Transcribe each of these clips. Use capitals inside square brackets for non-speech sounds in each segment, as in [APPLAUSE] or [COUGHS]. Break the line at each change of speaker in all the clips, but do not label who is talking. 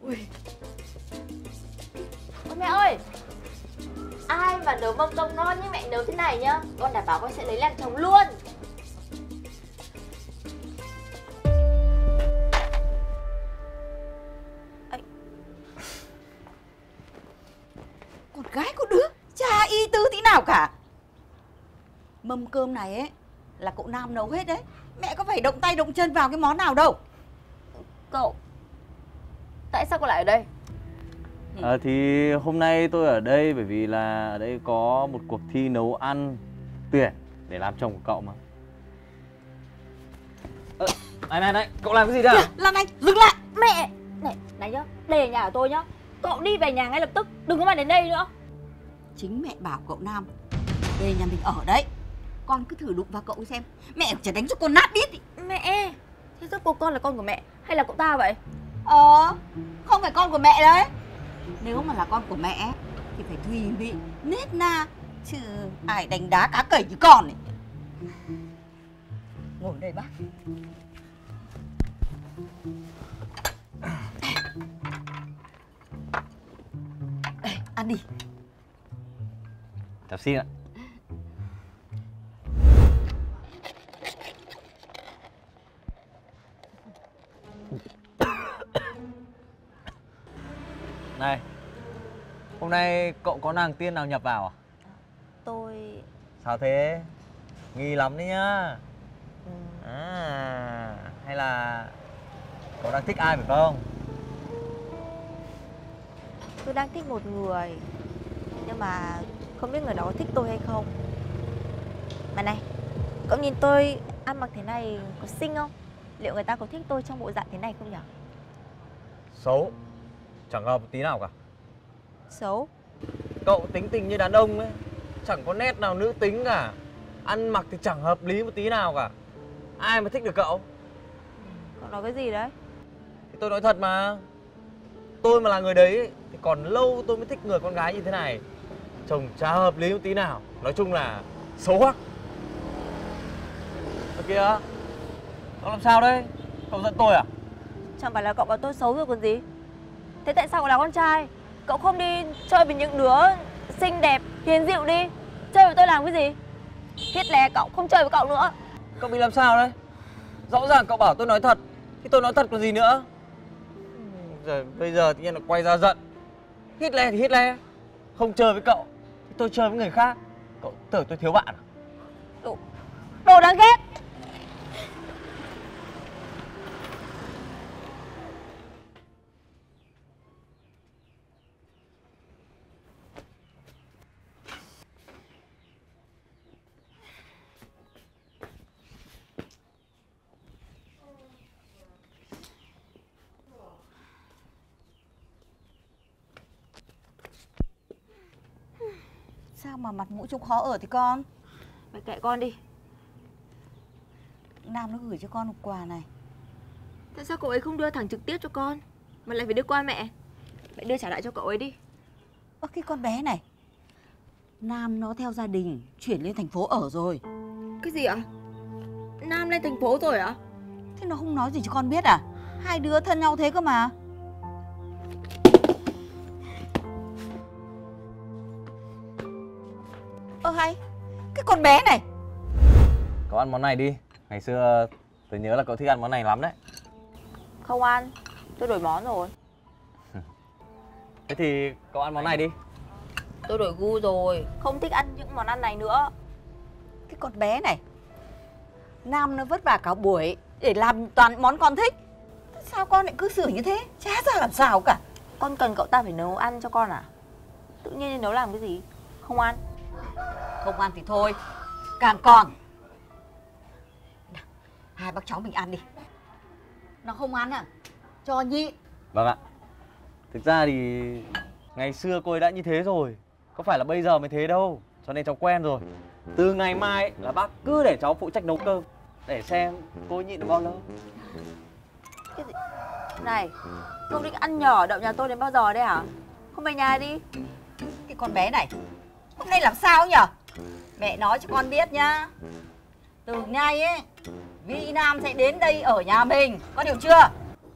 Ui. Ôi, mẹ ơi. Ai mà nấu mâm tôm ngon như mẹ nấu thế này nhá? Con đảm bảo con sẽ lấy làm chồng luôn.
Con gái của đứa cha y tư tí nào cả. Mâm cơm này ấy, Là cậu Nam nấu hết đấy. Mẹ có phải động tay động chân vào cái món nào đâu.
Cậu Tại sao cậu lại ở đây?
À, thì hôm nay tôi ở đây bởi vì là ở đây có một cuộc thi nấu ăn tuyển để làm chồng của cậu mà. Ơ, này này này, cậu làm cái gì đấy?
Lan Anh dừng lại.
Mẹ! Này, này nhá Đây là nhà của tôi nhá. Cậu đi về nhà ngay lập tức Đừng có mà đến đây nữa.
Chính mẹ bảo cậu Nam Về nhà mình ở đấy. Con cứ thử đụng vào cậu xem. Mẹ chả đánh cho con nát đít ý.
Mẹ Thế rốt cuộc con là con của mẹ Hay là cậu ta vậy
Ờ Không phải con của mẹ đấy. Nếu mà là con của mẹ Thì phải thùy vị Nết na Chứ ai đánh đá cá cẩy như con ấy. Ngồi đây bác. Ê, ăn đi.
Chào xin ạ. Này, hôm nay cậu có nàng tiên nào nhập vào à?
Tôi
Sao thế? Nghi lắm đấy nhá.
ừ,
À, hay là cậu đang thích ai phải không?
Tôi đang thích một người Nhưng mà Không biết người đó thích tôi hay không Mà này Cậu nhìn tôi ăn mặc thế này Có xinh không Liệu người ta có thích tôi trong bộ dạng thế này không nhỉ
Xấu. Chẳng hợp tí nào cả.
Xấu
Cậu tính tình như đàn ông ấy, chẳng có nét nào nữ tính cả. Ăn mặc thì chẳng hợp lý một tí nào cả. Ai mà thích được cậu?
Cậu nói cái gì đấy
Thì tôi nói thật mà. Tôi mà là người đấy ấy, thì còn lâu tôi mới thích người con gái như thế này. Trông chả hợp lý một tí nào. Nói chung là xấu hoắc. Ở kìa, cậu làm sao đây? Cậu giận tôi à?
Chẳng phải là cậu bảo tôi xấu rồi còn gì Thế tại sao cậu là con trai? Cậu không đi chơi với những đứa Xinh đẹp, hiền dịu đi. Chơi với tôi làm cái gì? Thiết lè cậu không chơi với cậu nữa.
Cậu bị làm sao đấy? Rõ ràng cậu bảo tôi nói thật Thì tôi nói thật còn gì nữa? Rồi bây giờ tự nhiên là quay ra giận. Hít le thì hít le Không chơi với cậu Thì tôi chơi với người khác. Cậu tưởng tôi thiếu bạn à?
Đồ đáng ghét
Sao mà mặt mũi trông khó ở thì con.
Mày kệ con đi.
Nam nó gửi cho con một quà này.
Tại sao cậu ấy không đưa thẳng trực tiếp cho con Mà lại phải đưa qua mẹ? Mẹ đưa trả lại cho cậu ấy đi.
Ơ cái con bé này. Nam nó theo gia đình Chuyển lên thành phố ở rồi.
Cái gì ạ? Nam lên thành phố rồi ạ?
Thế nó không nói gì cho con biết à? Hai đứa thân nhau thế cơ mà Ơ hay. Cái con bé này.
Cậu ăn món này đi. Ngày xưa tôi nhớ là cậu thích ăn món này lắm đấy.
Không ăn. Tôi đổi món rồi. [LAUGHS]
Thế thì cậu ăn món này đi.
Tôi đổi gu rồi. Không thích ăn những món ăn này nữa.
Cái con bé này. Nam nó vất vả cả buổi Để làm toàn món con thích. Sao con lại cứ xử như thế? Chả ra làm sao cả.
Con cần cậu ta phải nấu ăn cho con à? Tự nhiên nấu làm cái gì? Không ăn
Không ăn thì thôi. Càng còn. Hai bác cháu mình ăn đi. Nó không ăn à? Cho nhị
Vâng ạ. Thực ra thì ngày xưa cô ấy đã như thế rồi. Có phải là bây giờ mới thế đâu. Cho nên cháu quen rồi. Từ ngày mai ấy, là bác cứ để cháu phụ trách nấu cơm. Để xem cô ấy nhịn được bao lâu.
Cái gì? Này Cậu định ăn nhỏ đậu nhà tôi đến bao giờ đấy hả? Không về nhà đi.
Cái con bé này Hôm nay làm sao nhở? Mẹ nói cho con biết nhá. Từ nay ấy Vĩ Nam sẽ đến đây ở nhà mình. Có hiểu chưa?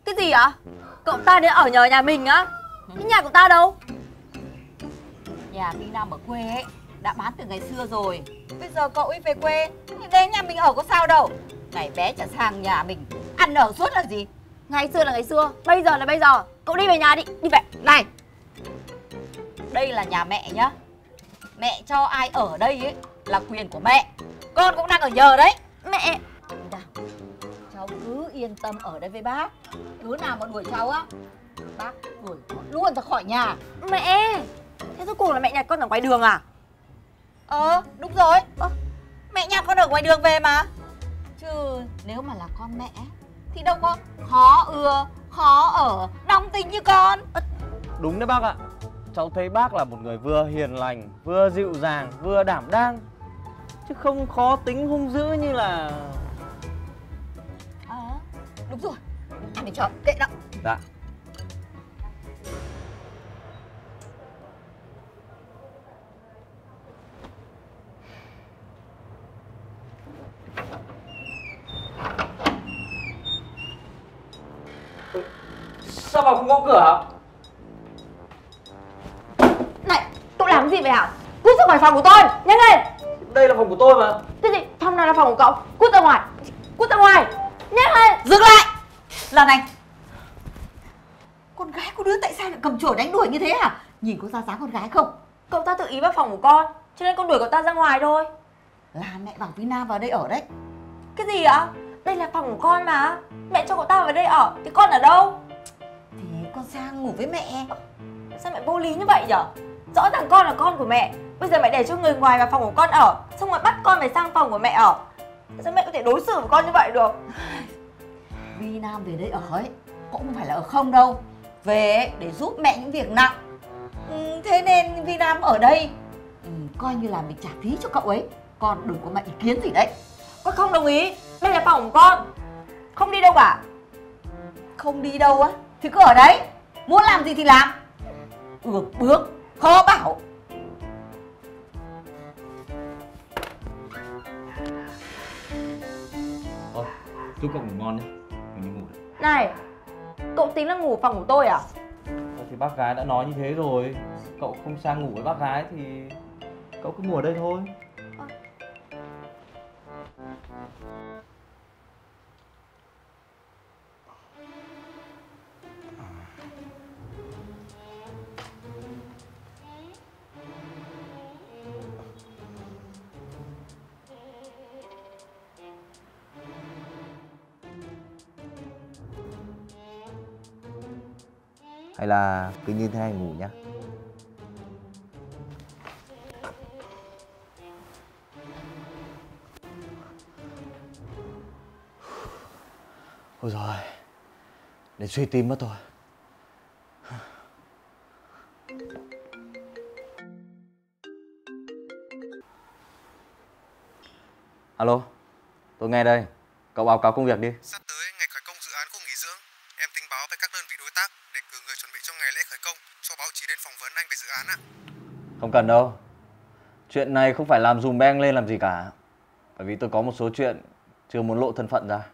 Cái gì ạ? Cậu ta đến ở nhờ nhà mình á? Thế nhà của ta đâu?
Nhà Vi Nam ở quê ấy đã bán từ ngày xưa rồi. Bây giờ cậu ấy về quê thì đến nhà mình ở có sao đâu. Ngày bé chẳng sang nhà mình ăn ở suốt là gì?
Ngày xưa là ngày xưa Bây giờ là bây giờ. Cậu đi về nhà đi Đi về.
Này! Đây là nhà mẹ nhá Mẹ cho ai ở đây ấy là quyền của mẹ. Con cũng đang ở nhờ đấy.
Mẹ.
Nào, Cháu cứ yên tâm ở đây với bác. Đứa nào mà đuổi cháu á Bác đuổi nó luôn ra khỏi nhà.
Mẹ. Thế rốt cuộc là mẹ nhặt con ở ngoài đường à?
Ờ đúng rồi. Ơ, Mẹ nhà con ở ngoài đường về mà. Chứ nếu mà là con mẹ Thì đâu có khó ưa Khó ở Nóng tính như con.
Đúng đấy bác ạ Cháu thấy bác là một người vừa hiền lành Vừa dịu dàng Vừa đảm đang. Chứ không khó tính hung dữ như là
Ờ đúng rồi. Ăn đi cho kệ đó
Dạ. Sao mà không gõ cửa hả?
Gì vậy hả Cút ra ngoài phòng của tôi Nhanh lên.
Đây là phòng của tôi mà.
Cái gì Phòng nào là phòng của cậu. Cút ra ngoài Cút ra ngoài Nhanh lên.
Dừng lại. Lần này Con gái của đứa tại sao lại cầm chổi đánh đuổi như thế hả? Nhìn có ra dáng con gái không?
Cậu ta tự ý vào phòng của con Cho nên con đuổi cậu ta ra ngoài thôi.
Là mẹ bảo Nam vào đây ở đấy.
Cái gì ạ? Đây là phòng của con mà. Mẹ cho cậu ta vào đây ở Thì con ở đâu?
Thì con sang ngủ với mẹ.
Sao mẹ vô lý như vậy nhở Rõ ràng con là con của mẹ. Bây giờ mẹ để cho người ngoài vào phòng của con ở Xong rồi bắt con phải sang phòng của mẹ ở. Sao mẹ có thể đối xử với con như vậy được? [SIGHS]
Vi Nam về đây ở ấy Cũng không phải là ở không đâu. Về để giúp mẹ những việc nặng. Ừ, Thế nên Vi Nam ở đây. Ừ, Coi như là mình trả phí cho cậu ấy. Con đừng có mà ý kiến gì đấy.
Con không đồng ý. Đây là phòng của con. Không đi đâu cả.
Không đi đâu á Thì cứ ở đấy. Muốn làm gì thì làm. Ược bước Khó bảo.
Thôi, chúc cậu ngủ ngon nhé. Mình đi ngủ đây.
Này Cậu tính là ngủ phòng của tôi à?
Thì bác gái đã nói như thế rồi. Cậu không sang ngủ với bác gái thì Cậu cứ ngủ ở đây thôi Hay là cứ như thế này ngủ nhá. Ôi rồi Để suy tim mất rồi Alo Tôi nghe đây. Cậu báo cáo công việc đi
Sắp tới ngày khởi công dự án khu nghỉ dưỡng, em tính báo với các đơn vị đối tác để cử người chuẩn bị cho ngày lễ khởi công, cho báo chí đến phỏng vấn anh về dự án ạ.
Không cần đâu. Chuyện này không phải làm dùm beng lên làm gì cả. Bởi vì tôi có một số chuyện Chưa muốn lộ thân phận ra.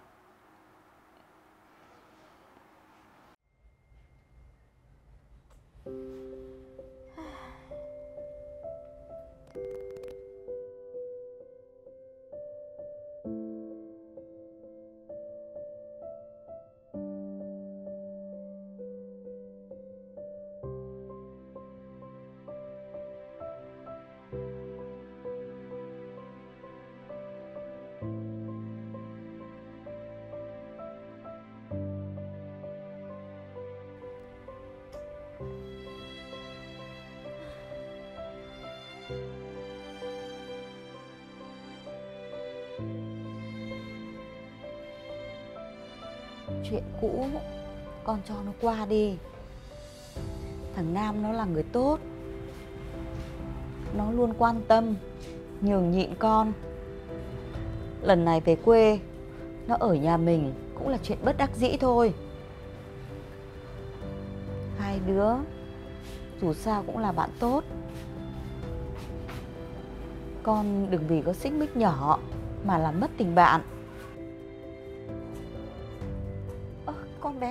Chuyện cũ, Con cho nó qua đi. Thằng Nam nó là người tốt. Nó luôn quan tâm, Nhường nhịn con. Lần này về quê, Nó ở nhà mình Cũng là chuyện bất đắc dĩ thôi. Hai đứa, Dù sao cũng là bạn tốt. Con đừng vì có xích mích nhỏ Mà làm mất tình bạn.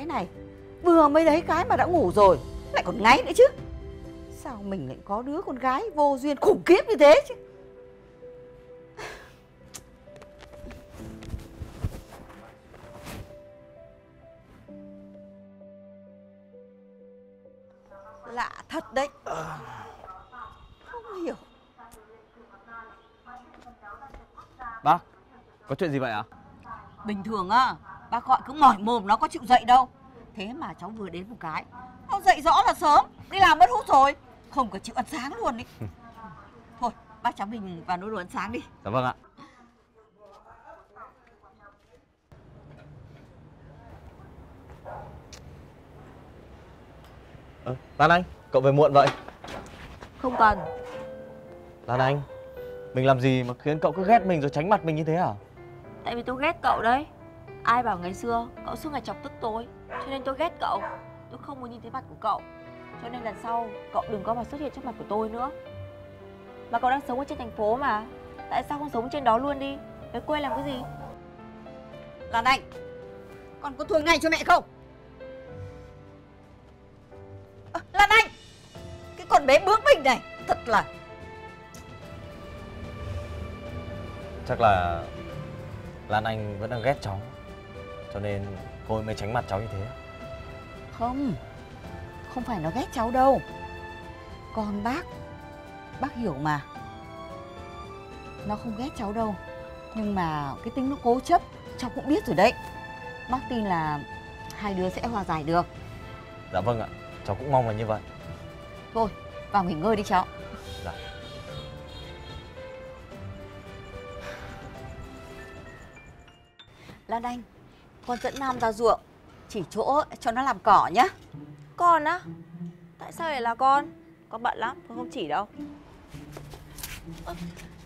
Này. Vừa mới đấy cái mà đã ngủ rồi Lại còn ngáy nữa chứ. Sao mình lại có đứa con gái vô duyên khủng khiếp như thế chứ? Lạ thật đấy. Không hiểu.
Bác, có chuyện gì vậy ạ?
Bình thường á Bác gọi cứ mỏi mồm nó có chịu dậy đâu Thế mà cháu vừa đến một cái Nó dậy rõ là sớm Đi làm mất hút rồi Không có chịu ăn sáng luôn đi [LAUGHS] Thôi bác cháu mình vào nấu đồ ăn sáng đi
Dạ vâng ạ. Ơ, Lan Anh, cậu về muộn vậy?
Không cần
Lan Anh, mình làm gì mà khiến cậu cứ ghét mình rồi tránh mặt mình như thế à?
Tại vì tôi ghét cậu đấy Ai bảo ngày xưa cậu suốt ngày chọc tức tôi Cho nên tôi ghét cậu. Tôi không muốn nhìn thấy mặt của cậu. Cho nên lần sau cậu đừng có mà xuất hiện trước mặt của tôi nữa. Mà cậu đang sống ở trên thành phố mà. Tại sao không sống trên đó luôn đi? Về quê làm cái gì?
Lan Anh Con có thường ngày cho mẹ không? Ơ, Lan Anh Cái con bé bướng bỉnh này Thật là
Chắc là Lan Anh vẫn đang ghét cháu. Cho nên cô ấy mới tránh mặt cháu như thế.
Không Không phải nó ghét cháu đâu Con bác Bác hiểu mà Nó không ghét cháu đâu Nhưng mà cái tính nó cố chấp Cháu cũng biết rồi đấy Bác tin là hai đứa sẽ hòa giải được
Dạ vâng ạ, cháu cũng mong là như vậy.
Thôi vào nghỉ ngơi đi cháu
Dạ.
Lan Anh Con dẫn Nam ra ruộng. Chỉ chỗ cho nó làm cỏ nhá.
Con á? Tại sao lại là con? Con bận lắm con không chỉ đâu.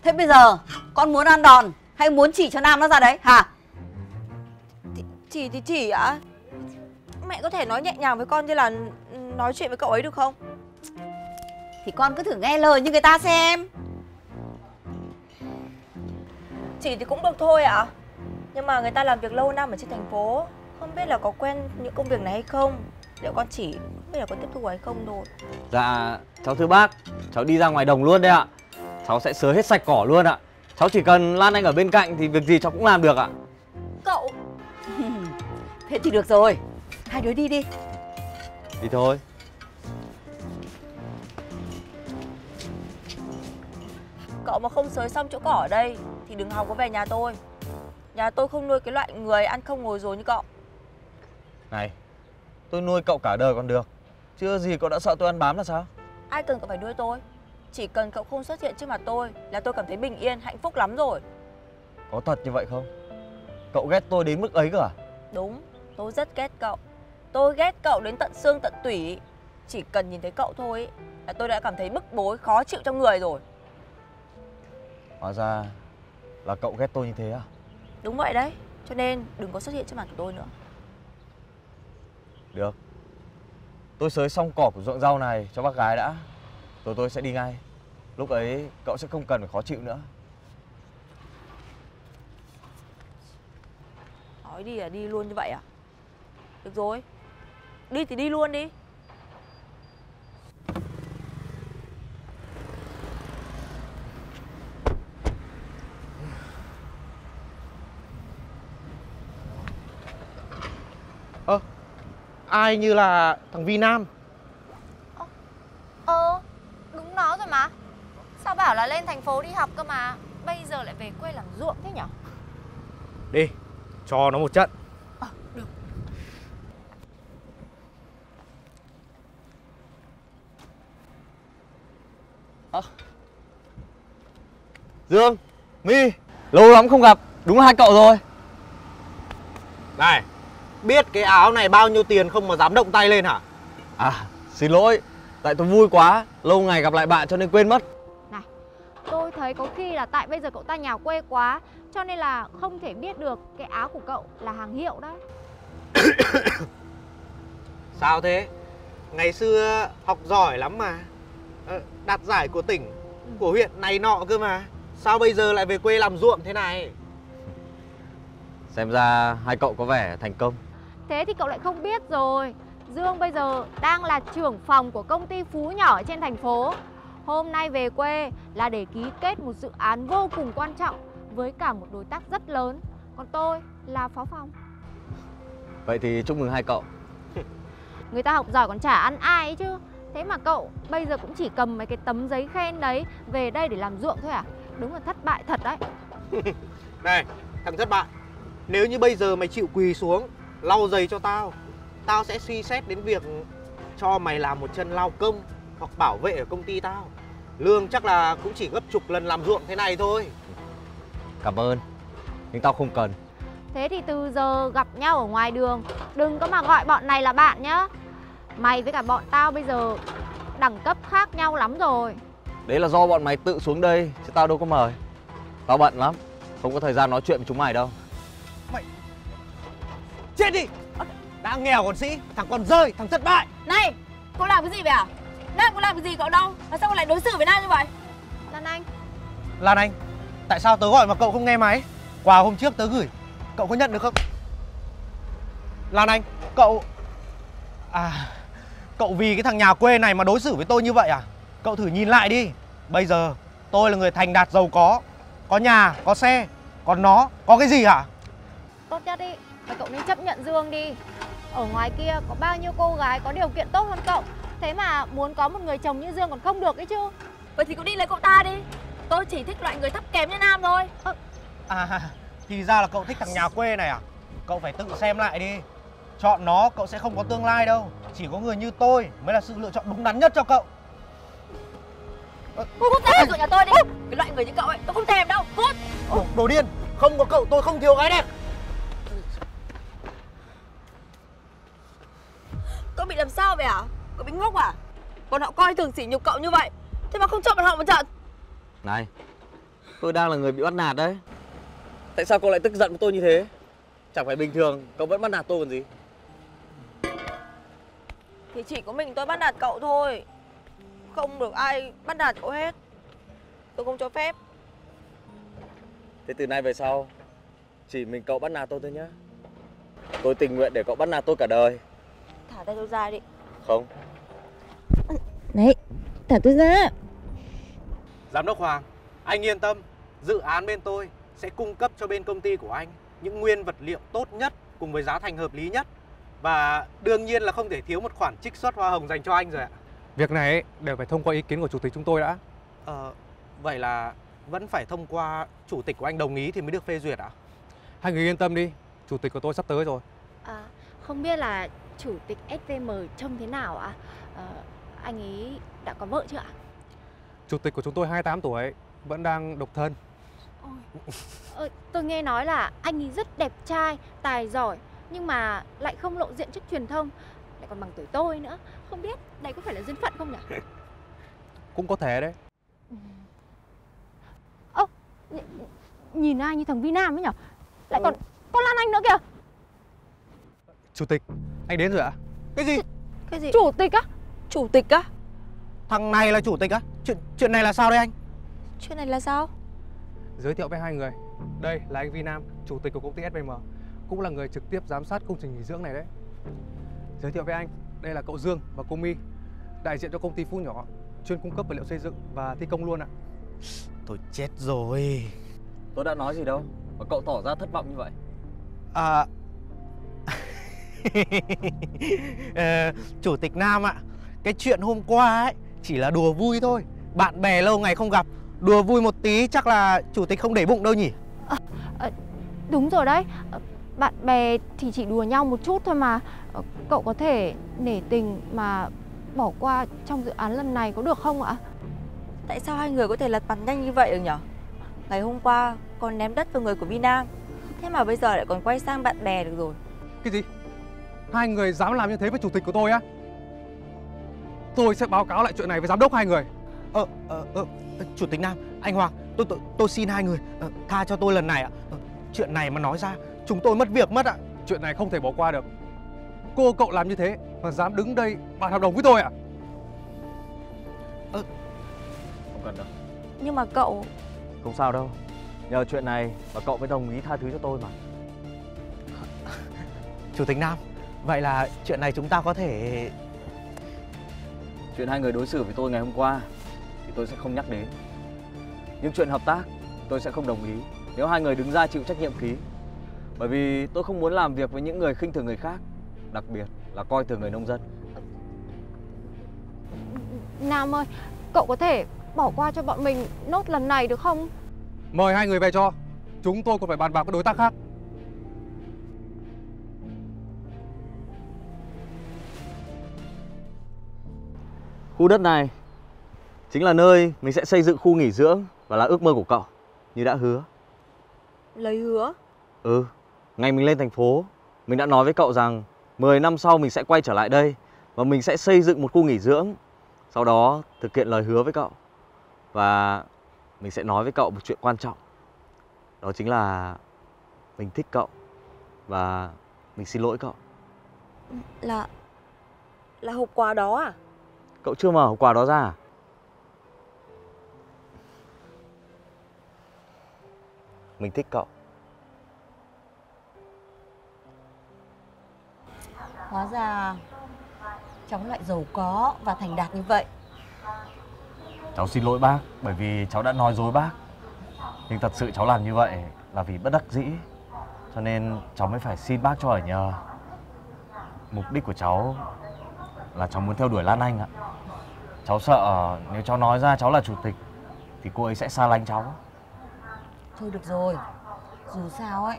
Thế bây giờ con muốn ăn đòn Hay muốn chỉ cho Nam nó ra đấy? Hả?
Chỉ thì chỉ ạ. Mẹ có thể nói nhẹ nhàng với con như là Nói chuyện với cậu ấy được không?
Thì con cứ thử nghe lời như người ta xem.
Chỉ thì cũng được thôi ạ Nhưng mà người ta làm việc lâu năm ở trên thành phố Không biết là có quen những công việc này hay không Liệu con chỉ không biết là có tiếp thu hay không thôi
Dạ, cháu thưa bác, cháu đi ra ngoài đồng luôn đấy ạ. Cháu sẽ sới hết sạch cỏ luôn ạ. Cháu chỉ cần Lan Anh ở bên cạnh thì việc gì cháu cũng làm được ạ.
Cậu [LAUGHS]
Thế thì được rồi Hai đứa đi đi
Đi thôi.
Cậu mà không sới xong chỗ cỏ ở đây Thì đừng hòng có về nhà tôi Nhà tôi không nuôi cái loại người ăn không ngồi rồi như cậu
Này, tôi nuôi cậu cả đời còn được. Chưa gì cậu đã sợ tôi ăn bám là sao?
Ai cần cậu phải nuôi tôi Chỉ cần cậu không xuất hiện trước mặt tôi Là tôi cảm thấy bình yên, hạnh phúc lắm rồi
Có thật như vậy không? Cậu ghét tôi đến mức ấy cơ à?
Đúng, tôi rất ghét cậu Tôi ghét cậu đến tận xương tận tủy Chỉ cần nhìn thấy cậu thôi ý, là tôi đã cảm thấy bức bối, khó chịu trong người rồi
Hóa ra là cậu ghét tôi như thế à?
Đúng vậy đấy Cho nên đừng có xuất hiện trước mặt của tôi nữa
Được. Tôi sới xong cỏ của ruộng rau này cho bác gái đã. Rồi tôi sẽ đi ngay. Lúc ấy cậu sẽ không cần phải khó chịu nữa.
Nói đi là đi luôn như vậy à Được rồi Đi thì đi luôn đi
Ai như là thằng Vi Nam
Ờ, đúng nó rồi mà. Sao bảo là lên thành phố đi học cơ mà Bây giờ lại về quê làm ruộng thế nhở?
Đi Cho nó một trận.
Ờ, được.
Dương, My, lâu lắm không gặp. Đúng là hai cậu rồi.
Này Biết cái áo này bao nhiêu tiền không mà dám động tay lên hả
À, xin lỗi. Tại tôi vui quá. Lâu ngày gặp lại bạn cho nên quên mất.
Tôi thấy có khi là tại bây giờ cậu ta nhà quê quá Cho nên là không thể biết được cái áo của cậu là hàng hiệu đấy [COUGHS]
Sao thế Ngày xưa học giỏi lắm mà ờ, Đạt giải của tỉnh Của huyện này nọ cơ mà Sao bây giờ lại về quê làm ruộng thế này
Xem ra hai cậu có vẻ thành công.
Thế thì cậu lại không biết rồi Dương bây giờ đang là trưởng phòng của công ty Phú nhỏ ở trên thành phố. Hôm nay về quê là để ký kết một dự án vô cùng quan trọng với cả một đối tác rất lớn. Còn tôi là phó phòng.
Vậy thì chúc mừng hai cậu. [LAUGHS]
Người ta học giỏi còn chả ăn ai ấy chứ. Thế mà cậu bây giờ cũng chỉ cầm mấy cái tấm giấy khen đấy về đây để làm ruộng thôi à? Đúng là thất bại thật đấy. [LAUGHS]
Này, thằng thất bại Nếu như bây giờ mày chịu quỳ xuống Lau giày cho tao Tao sẽ suy xét đến việc Cho mày làm một chân lao công Hoặc bảo vệ ở công ty tao Lương chắc là cũng chỉ gấp chục lần làm ruộng thế này thôi
Cảm ơn. Nhưng tao không cần.
Thế thì từ giờ gặp nhau ở ngoài đường Đừng có mà gọi bọn này là bạn nhá Mày với cả bọn tao bây giờ đẳng cấp khác nhau lắm rồi
Đấy là do bọn mày tự xuống đây, chứ tao đâu có mời. Tao bận lắm, không có thời gian nói chuyện với chúng mày đâu.
Chết đi. Đang nghèo còn sĩ Thằng con rơi, thằng thất bại.
Này, cậu làm cái gì vậy à? Nam có làm cái gì cậu đâu Mà sao cậu lại đối xử với Nam như vậy?
Lan Anh.
Lan Anh Tại sao tớ gọi mà cậu không nghe máy? Quà hôm trước tớ gửi Cậu có nhận được không? Lan Anh Cậu À Cậu vì cái thằng nhà quê này mà đối xử với tôi như vậy à? Cậu thử nhìn lại đi. Bây giờ tôi là người thành đạt giàu có. Có nhà, có xe Còn nó có cái gì hả?
Tốt nhất đi Mà cậu nên chấp nhận Dương đi. Ở ngoài kia có bao nhiêu cô gái có điều kiện tốt hơn cậu? Thế mà muốn có một người chồng như Dương còn không được ấy chứ.
Vậy thì cậu đi lấy cậu ta đi. Tôi chỉ thích loại người thấp kém như Nam thôi.
À Thì ra là cậu thích thằng nhà quê này à? Cậu phải tự xem lại đi. Chọn nó cậu sẽ không có tương lai đâu. Chỉ có người như tôi mới là sự lựa chọn đúng đắn nhất cho cậu.
Cút cút ra khỏi nhà tôi đi. Cái loại người như cậu ấy tôi không thèm đâu. Cút.
Đồ, đồ điên Không có cậu tôi không thiếu gái đẹp
Cậu bị làm sao vậy à? Cậu bị ngốc à? Bọn họ coi thường sỉ nhục cậu như vậy Thế mà không cho bọn họ một trận
Này, tôi đang là người bị bắt nạt đấy. Tại sao cậu lại tức giận với tôi như thế? Chẳng phải bình thường, cậu vẫn bắt nạt tôi còn gì.
Thì chỉ có mình tôi bắt nạt cậu thôi Không được ai bắt nạt cậu hết Tôi không cho phép
Thế từ nay về sau, chỉ mình cậu bắt nạt tôi thôi nhá. Tôi tình nguyện để cậu bắt nạt tôi cả đời.
Thả tay tôi ra đi
Không,
Này, thả tôi ra
Giám đốc Hoàng Anh yên tâm Dự án bên tôi sẽ cung cấp cho bên công ty của anh Những nguyên vật liệu tốt nhất Cùng với giá thành hợp lý nhất Và đương nhiên là không thể thiếu một khoản trích xuất hoa hồng dành cho anh rồi ạ
Việc này đều phải thông qua ý kiến của chủ tịch chúng tôi đã.
Ờ, vậy là vẫn phải thông qua chủ tịch của anh đồng ý thì mới được phê duyệt ạ?
Hai người yên tâm đi, chủ tịch của tôi sắp tới rồi.
à, Không biết là chủ tịch SVM trông thế nào ạ? À, anh ấy đã có vợ chưa ạ?
Chủ tịch của chúng tôi 28 tuổi, vẫn đang độc thân.
Ôi, ờ, tôi nghe nói là anh ấy rất đẹp trai, tài giỏi Nhưng mà lại không lộ diện trước truyền thông Lại còn bằng tuổi tôi nữa Không biết đây có phải là duyên phận không nhỉ? [LAUGHS]
Cũng có thể đấy.
Ơ, nh- nhìn ai như thằng Vi Nam ấy nhỉ? Lại còn có Lan Anh nữa kìa
Chủ tịch, anh đến rồi ạ?
Cái gì?
Cái gì?
Chủ tịch á
Chủ tịch á?
Thằng này là chủ tịch á? Chuyện chuyện này là sao đây anh?
Chuyện này là sao?
Giới thiệu với hai người. Đây là anh Vi Nam, chủ tịch của công ty SVM, cũng là người trực tiếp giám sát công trình nghỉ dưỡng này đấy. Giới thiệu với anh, đây là cậu Dương và cô My, đại diện cho công ty Phú nhỏ, chuyên cung cấp vật liệu xây dựng và thi công luôn ạ.
Tôi chết rồi
tôi đã nói gì đâu. Mà cậu tỏ ra thất vọng như vậy.
À... [LAUGHS] Ờ, Chủ tịch Nam ạ Cái chuyện hôm qua ấy Chỉ là đùa vui thôi Bạn bè lâu ngày không gặp Đùa vui một tí chắc là chủ tịch không để bụng đâu nhỉ
Đúng rồi đấy Ờ, Bạn bè thì chỉ đùa nhau một chút thôi mà Cậu có thể nể tình mà bỏ qua trong dự án lần này có được không ạ?
Tại sao hai người có thể lật mặt nhanh như vậy được nhở? Ngày hôm qua còn ném đất vào người của Vi Nam Thế mà bây giờ lại còn quay sang bạn bè được rồi
Cái gì? Hai người dám làm như thế với chủ tịch của tôi á? Tôi sẽ báo cáo lại chuyện này với giám đốc hai người.
Ờ, ờ, ờ, Chủ tịch Nam, anh Hoàng Tôi tôi, tôi xin hai người ờ, Tha cho tôi lần này ạ Ờ, Chuyện này mà nói ra Chúng tôi mất việc mất ạ
Chuyện này không thể bỏ qua được. Cô cậu làm như thế mà dám đứng đây bàn hợp đồng với tôi à?
Không cần đâu.
Nhưng mà cậu
Không sao đâu. Nhờ chuyện này mà cậu mới đồng ý tha thứ cho tôi mà.
Chủ tịch Nam Vậy là chuyện này chúng ta có thể
Chuyện hai người đối xử với tôi ngày hôm qua thì tôi sẽ không nhắc đến. Nhưng chuyện hợp tác tôi sẽ không đồng ý nếu hai người đứng ra chịu trách nhiệm ký. Bởi vì tôi không muốn làm việc với những người khinh thường người khác, đặc biệt là coi thường người nông dân.
Nam ơi, cậu có thể bỏ qua cho bọn mình nốt lần này được không?
Mời hai người về cho. Chúng tôi còn phải bàn bạc với đối tác khác.
Khu đất này chính là nơi mình sẽ xây dựng khu nghỉ dưỡng và là ước mơ của cậu như đã hứa.
Lời hứa
Ừ, ngày mình lên thành phố, mình đã nói với cậu rằng 10 năm sau mình sẽ quay trở lại đây và mình sẽ xây dựng một khu nghỉ dưỡng. Sau đó thực hiện lời hứa với cậu. Và mình sẽ nói với cậu một chuyện quan trọng. Đó chính là mình thích cậu và mình xin lỗi cậu.
Là Là hộp quà đó à
Cậu chưa mở hộp quà đó ra à? Mình thích cậu.
Hóa ra cháu lại giàu có và thành đạt như vậy.
Cháu xin lỗi bác bởi vì cháu đã nói dối bác. Nhưng thật sự cháu làm như vậy là vì bất đắc dĩ. Cho nên cháu mới phải xin bác cho ở nhờ. Mục đích của cháu là cháu muốn theo đuổi Lan Anh ạ. Cháu sợ nếu cháu nói ra cháu là chủ tịch thì cô ấy sẽ xa lánh cháu.
Thôi được rồi, dù sao ấy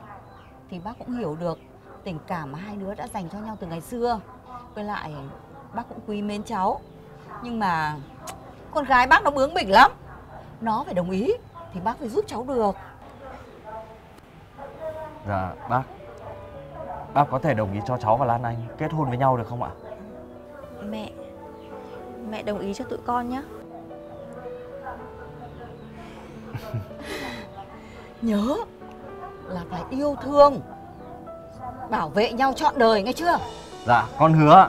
thì bác cũng hiểu được tình cảm mà hai đứa đã dành cho nhau từ ngày xưa. Với lại bác cũng quý mến cháu. Nhưng mà con gái bác nó bướng bỉnh lắm. Nó phải đồng ý thì bác phải giúp cháu được.
Dạ bác. Bác có thể đồng ý cho cháu và Lan Anh kết hôn với nhau được không ạ?
Mẹ Mẹ đồng ý cho tụi con nhé [LAUGHS]
Nhớ là phải yêu thương Bảo vệ nhau trọn đời nghe chưa
Dạ con hứa.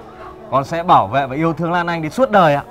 Con sẽ bảo vệ và yêu thương Lan Anh đến suốt đời ạ.